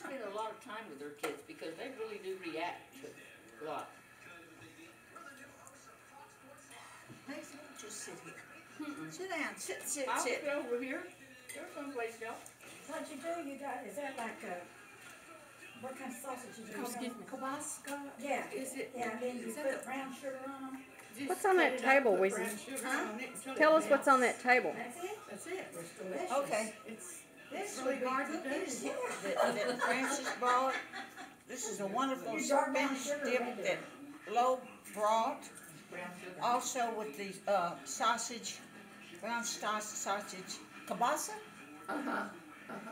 spend a lot of time with their kids because they really do react to a lot. Mason, just sit here. Sit down, sit, sit, I'll sit. sit over here. There's someplace else. What you do, you got, is that like a, what kind of sausage you do? Excuse me. Kibasco? Yeah, Is it? yeah, and then you is that brown sugar on them, Just What's on that table, put Weezy? brown sugar on it Tell us what's on that table. that's it? That's it. Delicious. Okay, It's this really hard to do. that, that Francis bought. This is a wonderful You dark brown spinach dip that Lo brought. Also with the, uh, sausage, brown sausage, sausage, kielbasa Uh-huh, uh-huh.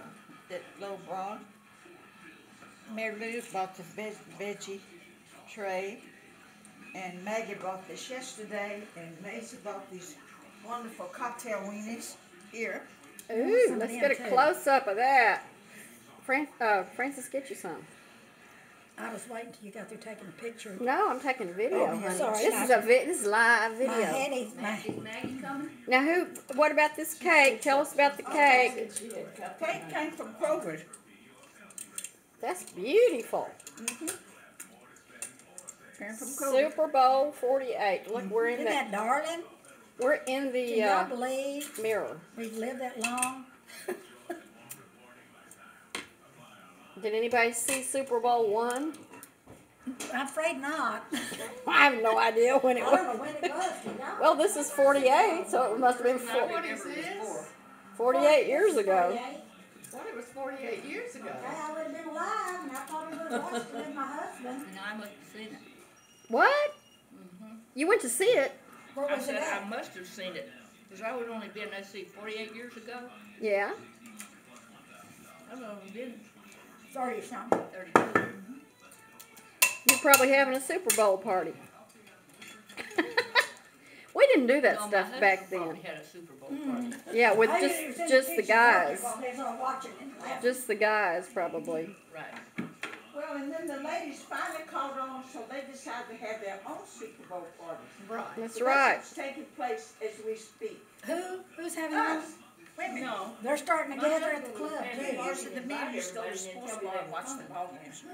that Lo brought. Mary Lou bought the veg, veggie tray. And Maggie bought this yesterday, and Maisie bought these wonderful cocktail weenies here. Ooh, some let's get a too. close up of that. Fran- uh, Francis, get you some. I was waiting till you got through taking a picture. No, I'm taking a video. Oh, yeah, honey. sorry, this is a vi- this is live video. Hattie, my, Is Maggie coming? Now, who? What about this cake? Tell us about the cake. Cake came from Kroger. That's beautiful. Came from Kroger. Super Bowl 48. Look, we're in isn't the that darling? We're in the y'all uh, believe mirror. we've lived that long? Did anybody see Super Bowl one? I'm afraid not. I have no idea when I it don't was. know when it was. Well, this is 48, so it must have been I four, remember it was four. 48 years ago. 48. Thought it was forty-eight years ago. Yeah, I would have been alive, and I thought it was Austin and my husband. And I must have seen it. What? You went to see it? Where I was it said I must have seen it, because I would only been, let's see, forty-eight years ago. Yeah. I've only been Thirty something. thirty-two. You're probably having a Super Bowl party. we didn't do that oh, No, stuff husband back Probably then. had a Super Bowl party. Hmm. Yeah, with I just just the guys. while they was watching and laughing. Just the guys, probably. Right. Well, and then the ladies finally caught on, so they decided to have their own Super Bowl party. Right. That's So right. what's taking place as we speak. Who, who's having those? Us. Wait a minute. No. They're starting to My gather at the husband club having too. parties Usually the men invite just go to everybody and sports bar and watch the ball games.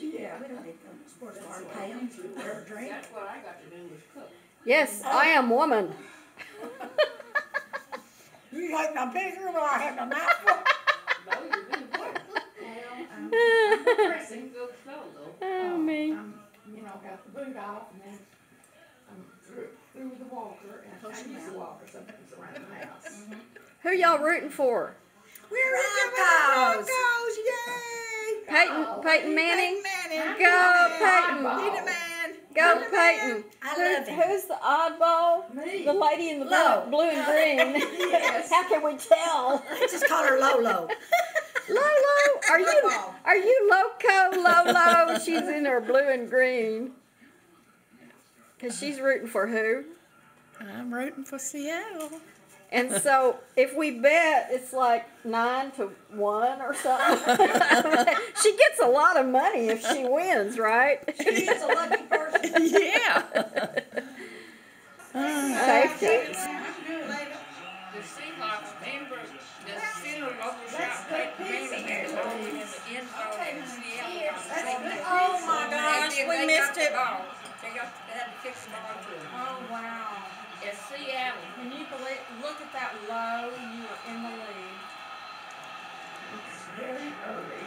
Yeah, we don't need to go to sports bar and pay them for a drink. That's what I got to do was cook. Yes, oh. I am woman. You like my picture or I have my mouth full? No, you're doing good. oh Pressing go slow though. me. um, you know, got the boot off and then um, threw, threw the walker and I use the walker sometimes around the house. Who y'all rooting for? We're Broncos. Broncos, yay! Peyton Peyton Manning. Peyton Manning. Go He the man. Peyton. The man. Go He the man. Peyton. I Who- love him. who's the oddball? Me. The lady in the blue, blue and green. yes. How can we tell? Just call her Lolo. Lolo, are you Football. are you loco, Lolo? She's in her blue and green. Cause she's rooting for who? I'm rooting for Seattle. And so if we bet, it's like nine to one or something. she gets a lot of money if she wins, right? She is a lucky person. yeah. Safety. Oh my gosh, we missed it. ball. They got, they had to fix the ball to him. Oh, wow. It's Seattle. Can you believe, look at that low, you are in the lead. It's very early.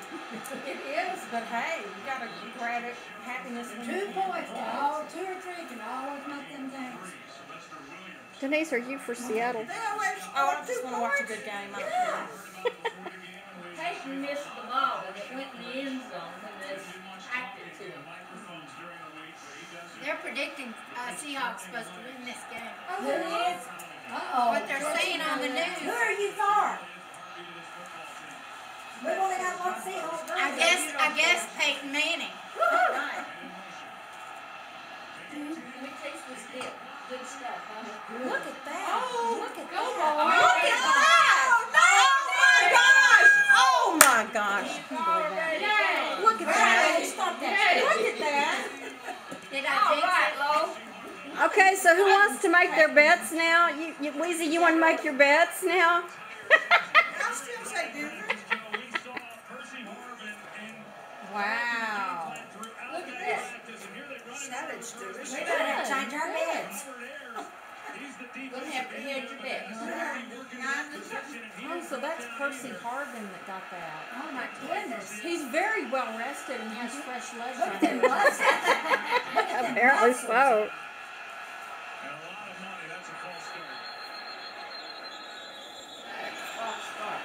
It is, but hey, you gotta grab it, happiness. when Two points, can all, two or three can always make them dance. Denise, are you for Seattle? They always Oh, I just wanna watch a good game, I don't care. Peyton missed predicting uh, Seahawks supposed to win this game. Who is? Uh-oh. What they're saying on the news. Who are you for? We've only got one Seahawks. I guess I guess Peyton Manning. Right. Let me taste this dip. Good stuff, huh? Look at that. Oh, Look at go that. Lord. Look at that! Oh my gosh! Oh my gosh! Look at that! Hey, stop that. Look at that! Did I jinx it? Okay, so who wants to make their bets now? You, you Weezy, you want to make your bets now? I still say Denver. Wow. Look at this. Salad's delicious. We better have to change our beds. We'll have to hedge your bet. Oh, so that's Percy Harvin that got that. Oh my goodness. He's very well rested and has fresh legs. Look on at him. what? Apparently so. And a lot of money, that's a false start. False start.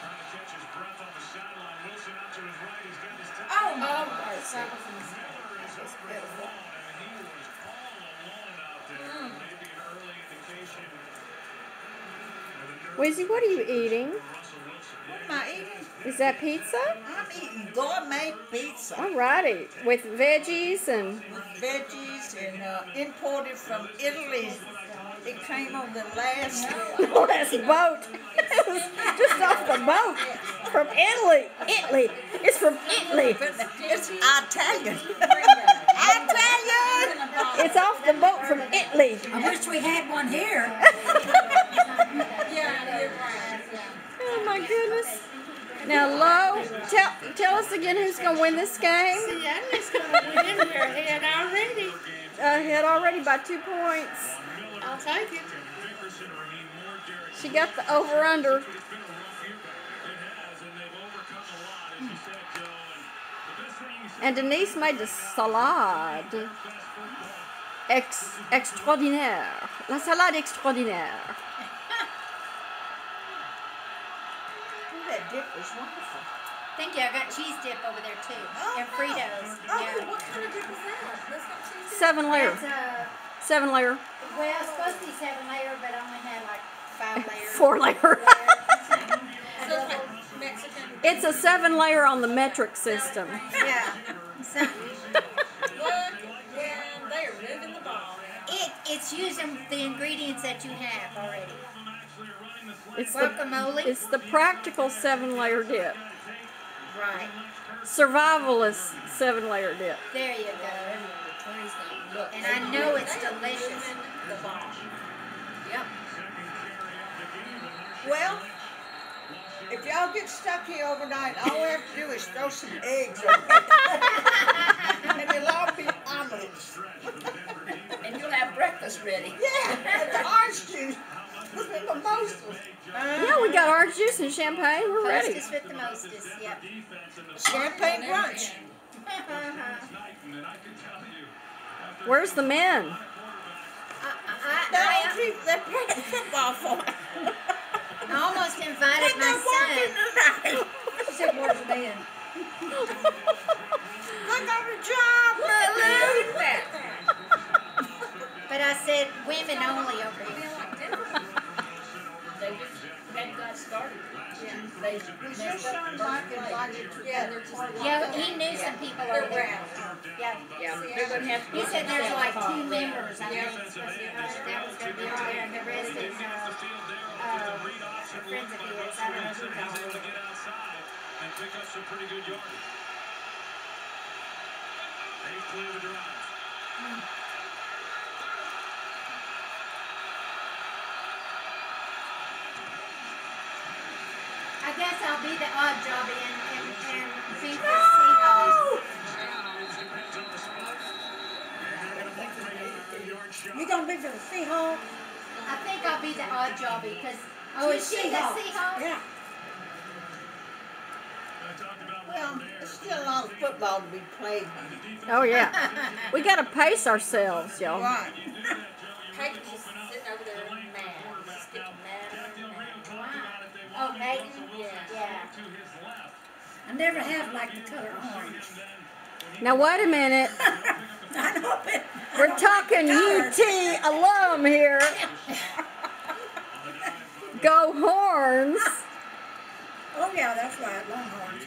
Trying to catch his breath on the sideline. Wilson out to his right. He's got his time. Oh, oh, mercy. That was a mistake. Miller is over at the ball, and he was all alone out there. Maybe an early indication. of the nerve Wizzy, what are you eating? for Russell Wilson. What am I eating? Is that pizza? Uh-huh. I'm eating gourmet pizza Alrighty, with veggies and with veggies and uh, imported from Italy. It came on the last. last boat. It was just off the boat from Italy. Italy. It's from Italy. It's Italian. Italian. It's off the boat from Italy. I wish we had one here. Yeah. Oh my goodness. Now, Lo, tell tell us again who's gonna win this game. See, I'm gonna win in here ahead already. Ahead already by two points. I'll take it. Dickerson or need more Derek She got the over under. It's been a rough year. It has, and they've overcome a lot, as you said, Joe. And the best thing you said And Denise made the salade. Ex extraordinaire. La salade extraordinaire. Ooh, that dip was wonderful. Thank you. I got cheese dip over there too. Oh, and Fritos. Oh, Yeah. What kind of dip is that? That's not cheesy. Seven layer. It's, uh, Seven layer. well, it's supposed to be seven layer, but I only had like five layers. Four layer. So it's like Mexican. It's a seven layer on the metric system. yeah. Something. Look, and they're moving the ball. It, it's using the ingredients that you have already. It's the it's the practical seven layer dip. right. Survivalist seven layer dip. There you go. And I know it's delicious. The ball. Yep. Well, if y'all get stuck here overnight, all we have to do is throw some eggs over it. and it'll all be omelets. And you'll have breakfast ready. Yeah, and the orange juice with the mimosas. Yeah, we got orange juice and champagne. We're ready. Hostess with the mostest. Yep. Champagne brunch. Where's the men? I, They I, don't keep they're football for it. I, I almost invited They're my working son. tonight. I said, where's the man? I got a job, Lily. But I said women only over here. Hadn't. They messed up son the Mike first place. invited together Yeah, he knew some people over there. Yeah. Yeah, they're gonna have to. He said there's like two Yeah. members. I think supposed to be, uh, that was gonna be over there, and the rest is uh, uh, friends of his. I don't know who He's able to it. get outside and pick up some pretty good yardage. They've cleared the drive. Guess I'll be the odd job and, and, and be the Seahawks. You gonna be for the Seahawks? I think I'll be the odd job because, oh, is she the Seahawks. Seahawks? Yeah. Well, there's still a lot of football to be played. Oh yeah. We gotta pace ourselves, y'all. Right. Peyton's just sitting over there Oh, Yeah. I never have liked the color orange. Now wait a minute. I know it. We're talking UT alum here. Go Horns. Oh, yeah, that's right, Longhorns.